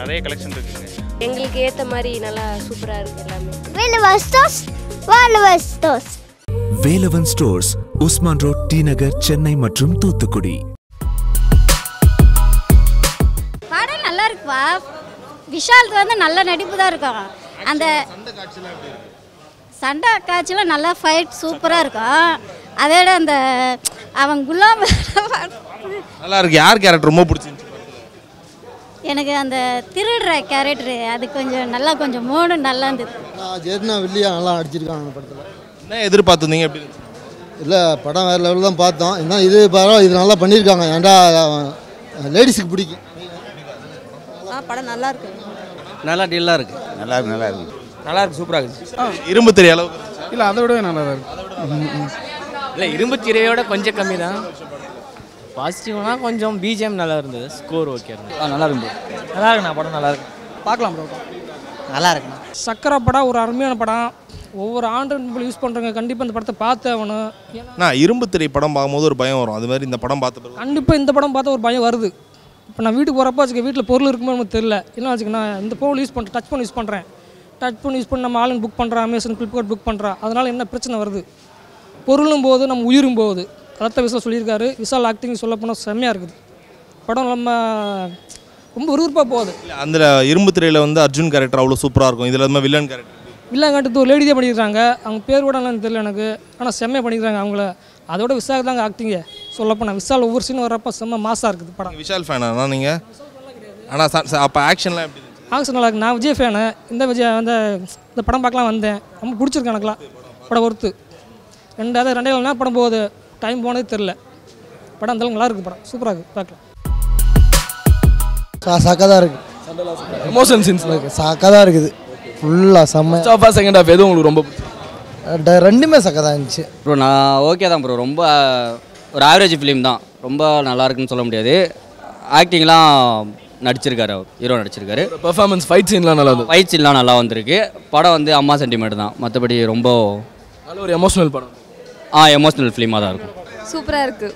நிறைய கலெக்ஷன் இருக்குங்க எங்களுக்கு ஏற்ற மாதிரி நல்லா சூப்பராக இருக்குது எல்லாமே. Velvestos, Velvestos. Velavan stores Usman road T Nagar Chennai மற்றும் தூத்துக்குடி. படம் நல்லா இருக்குப்பா. விஷாலுக்கு வந்து நல்ல நடிப்பு தான் இருக்கும் அந்த சண்டை காட்சியில் நல்லா ஃபைட் சூப்பராக இருக்கும் அதோட அந்த அவன் குலாம் நல்லா இருக்கு. யார் கேரக்டர் ரொம்ப பிடிச்சிருந்துச்சு. எனக்கு அந்த திருடுற கேரக்டரு அது கொஞ்சம் நல்லா கொஞ்சம் மூணு நல்லா இருந்தது ஜெர்னா வில்லியா நல்லா அடிச்சிருக்காங்க அந்த படத்தில். என்ன எதிர்பார்த்துருந்தீங்க எப்படி இருந்துச்சு? இல்லை படம் வேறு லெவலில் தான் பார்த்தோம். என்ன இது பரவாயில்ல இது நல்லா பண்ணியிருக்காங்க ஏன்டா லேடிஸுக்கு பிடிக்கும். படம் நல்லா இருக்கு. நல்லா டீலாக இருக்குது நல்லா இருக்கு நல்லா இருக்கு. நல்லா இருக்கு சூப்பராக இருக்குது இரும்பு தெரிய அளவுக்கு? இல்லை அதை விட நல்லா தான் இருக்கு. இல்லை இரும்பு திரையோட கொஞ்சம் கம்மி தான். பாசிட்டிவ்னா கொஞ்சம் பிஜிஎம் நல்லா இருந்தது. ஸ்கோர் ஓகே இருந்தது. நல்லா இருந்து நல்லா இருக்குண்ணா படம் நல்லா இருக்கு. பார்க்கலாம் ப்ரோ நல்லா இருக்குண்ணா. சக்கரை படம் ஒரு அருமையான படம். ஒவ்வொரு ஆண்ட்ராய்டு யூஸ் பண்ணுறவங்க கண்டிப்பாக இந்த படத்தை பார்த்து ஆகணும். ஏன்னா நான் இரும்பு திரை படம் பார்க்கும்போது ஒரு பயம் வரும். அது மாதிரி இந்த படம் பார்த்த கண்டிப்பாக இந்த படம் பார்த்தா ஒரு பயம் வருது. இப்போ நான் வீட்டுக்கு போகிறப்ப வச்சுக்க வீட்டில் பொருள் இருக்குமோ நமக்கு தெரியல. என்ன வச்சுக்க நான் இந்த ஃபோன் யூஸ் பண்ணுறேன் டச் ஃபோன் யூஸ் பண்ணுறேன் டச் ஃபோன் யூஸ் பண்ணி நம்ம ஆளுங்க புக் பண்ணுறேன் அமேசான் ஃப்ளிப்கார்ட் புக் பண்ணுறேன் அதனால் என்ன பிரச்சனை வருது? பொருளும் போகுது நம்ம உயிரும் போகுது. அதைத்த விசால் சொல்லியிருக்காரு. விசால் ஆக்டிங் சொல்ல போனால் செம்மையாக இருக்குது. படம் நம்ம ரொம்ப விறுவிறுப்பாக போகுது. அந்த இரும்பு திரையில வந்து அர்ஜுன் கேரக்டர் அவ்வளோ சூப்பராக இருக்கும். இதில் வந்து வில்லன் கேரக்டர் வில்லாங்காட்டு ஒரு லேடி தான் பண்ணியிருக்காங்க. அவங்க பேர் கூட என்னன்னு தெரியல எனக்கு. ஆனால் செம்மையாக பண்ணியிருக்காங்க அவங்கள. அதோட விசால் தாங்க ஆக்டிங்க சொல்லப்போனால் விசால் ஒவ்வொரு சீன் வர்றப்ப செம்ம மாசாக இருக்குது படம். விஷால் ஃபேனா நீங்கள் ஆனால் அப்போ ஆக்ஷன்லாம் எப்படி ஆக்ஷன் நல்லா இருக்கு. நான் விஜய் ஃபேனு இந்த விஜய் வந்து இந்த படம் பார்க்கலாம் வந்தேன். ரொம்ப பிடிச்சிருக்கு எனக்குலாம் படம் ஒருத்து ரெண்டாவது ரெண்டாயிரம் என்ன படம் போகுது. டைம் போனதே தெரில படம் அந்தளவுக்கு நல்லா இருக்குது படம். சூப்பராக இருக்குது பார்க்கலாம். சாக்காக தான் இருக்குது எமோஷன் சீன்ஸ் சாக்காக தான் இருக்குது. ஃபுல்லாக செம்ம. ஆஃப் செகண்ட் ஆஃப் எதுவும் உங்களுக்கு ரொம்ப ட- ரெண்டுமே சக்கை தான் இருந்துச்சு. ப்ரோ நான் ஓகே தான் ப்ரோ ரொம்ப ஒரு ஆவரேஜ் ஃபிலிம் தான். ரொம்ப நல்லா இருக்குன்னு சொல்ல முடியாது. ஆக்டிங்லாம் நடிச்சிருக்காரு அவர். ஹீரோ நடிச்சிருக்காரு. பெர்ஃபார்மன்ஸ் ஃபைட் சீன்லாம் நல்லா ஃபைட் சீன்லாம் நல்லா வந்திருக்கு. படம் வந்து அம்மா சென்டிமெண்ட் தான். மற்றபடி ரொம்ப நல்ல ஒரு எமோஷனல் படம். ஆ எமோஷ்னல் ஃபிலிமாக தான் இருக்கும். சூப்பராக இருக்கு.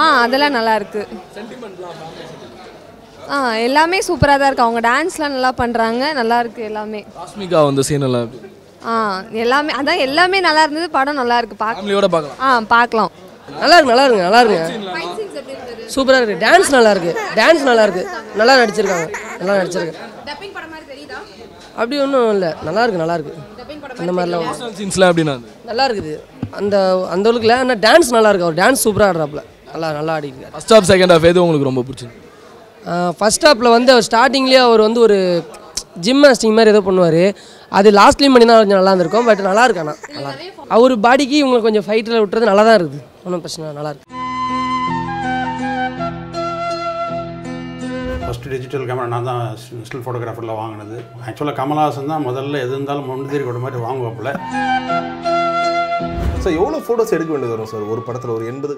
ஆ அதெல்லாம் நல்லா இருக்கு. ஆ எல்லாமே சூப்பராக தான் இருக்கு. அவங்க டான்ஸ்லாம் நல்லா பண்ணுறாங்க நல்லா இருக்கு எல்லாமே. காஸ்மிகா வந்து சீன் எல்லாம் ஆ எல்லாமே அதான் எல்லாமே நல்லா இருந்தது. படம் நல்லா இருக்கு. ஃபேமிலியோட பார்க்கலாம். ஆ பார்க்கலாம். நல்லா இருக்கு நல்லா இருக்கு நல்லா இருக்கு. சூப்பராக இருக்குது டான்ஸ் நல்லா இருக்கு. டான்ஸ் நல்லா இருக்கு. நல்லா நடிச்சிருக்காங்க. நல்லா நடிச்சிருக்காங்க அப்படி ஒன்றும் இல்லை. நல்லா இருக்கு நல்லா இருக்கு. அந்த மாதிரிலாம் சீன்ஸ்லாம் நல்லா இருக்குது. அந்த அந்த அளவுக்கு இல்லை. ஆனால் டான்ஸ் நல்லா இருக்கு. அவர் டான்ஸ் சூப்பராக ஆடுறாப்புல. நல்லா நல்லா ஆடிருக்காரு ஃபர்ஸ்ட் ஹாஃப் செகண்ட் ஹாஃப் எது உங்களுக்கு ரொம்ப பிடிச்சது ஃபர்ஸ்ட் ஹாப்பில் வந்து அவர் ஸ்டார்டிங்லேயே அவர் வந்து ஒரு ஜிம்னாஸ்டிக் மாதிரி ஏதோ பண்ணுவார். அது லாஸ்ட்லேயும் பண்ணி தான் கொஞ்சம் நல்லா இருந்திருக்கும். பட் நல்லா இருக்கு ஆனால் நல்லா அவர் பாடிக்கு இவங்களுக்கு கொஞ்சம் ஃபைட்டில் விட்டுறது நல்லா தான் இருக்குது. ஒன்றும் பிரச்சனை இல்லை, நல்லா இருக்கு. ஃபஸ்ட்டு டிஜிட்டல் கேமரா நான் தான் ஸ்டில் ஃபோட்டோகிராஃபரில் வாங்கினது. ஆக்சுவலாக கமல்ஹாசன் தான் முதல்ல எது இருந்தாலும் முன்னுதேறி கொண்ட மாதிரி வாங்குவாப்புல. சார் எவ்வளோ ஃபோட்டோஸ் எடுக்க வேண்டியது வரும் சார் ஒரு படத்தில் ஒரு எண்பது